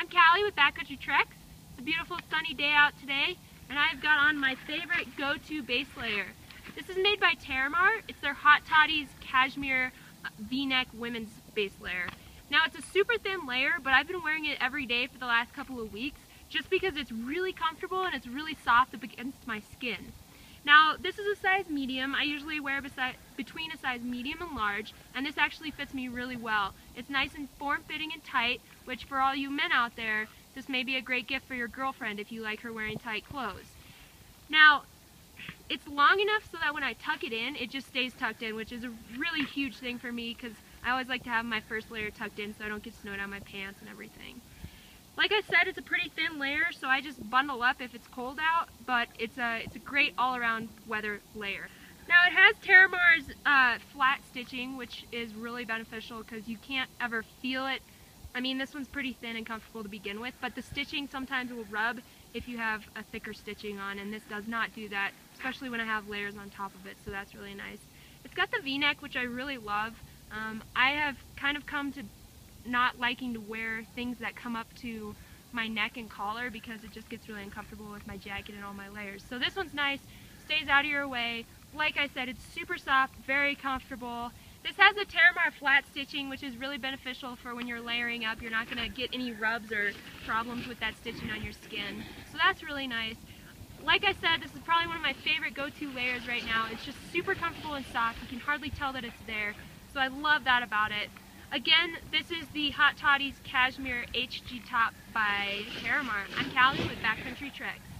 I'm Callie with Backcountry Treks. It's a beautiful sunny day out today, and I've got on my favorite go-to base layer. This is made by Terramar. It's their Hot Toddies Kashmir V-neck women's base layer. Now it's a super thin layer, but I've been wearing it every day for the last couple of weeks just because it's really comfortable and it's really soft against my skin. Now, this is a size medium. I usually wear between a size medium and large, and this actually fits me really well. It's nice and form-fitting and tight, which for all you men out there, this may be a great gift for your girlfriend if you like her wearing tight clothes. Now, it's long enough so that when I tuck it in, it just stays tucked in, which is a really huge thing for me because I always like to have my first layer tucked in so I don't get snow down my pants and everything. Like I said, it's a pretty thin layer, so I just bundle up if it's cold out, but it's a, it's a great all-around weather layer. Now it has Terramar's uh, flat stitching, which is really beneficial because you can't ever feel it. I mean, this one's pretty thin and comfortable to begin with, but the stitching sometimes will rub if you have a thicker stitching on, and this does not do that, especially when I have layers on top of it, so that's really nice. It's got the v-neck, which I really love. Um, I have kind of come to not liking to wear things that come up to my neck and collar because it just gets really uncomfortable with my jacket and all my layers. So this one's nice, stays out of your way. Like I said, it's super soft, very comfortable. This has the Terramar flat stitching, which is really beneficial for when you're layering up. You're not going to get any rubs or problems with that stitching on your skin. So that's really nice. Like I said, this is probably one of my favorite go-to layers right now. It's just super comfortable and soft. You can hardly tell that it's there. So I love that about it. Again, this is the Hot Toddies Kashmir HG Top by Terramar. I'm Callie with Backcountry Treks.